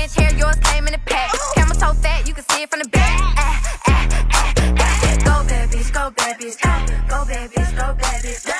inch hair, yours came in a pack. Camera so fat, you can see it from the back. Ah, ah, ah, ah, ah. go, baby, go, baby, go, go, baby, go, baby.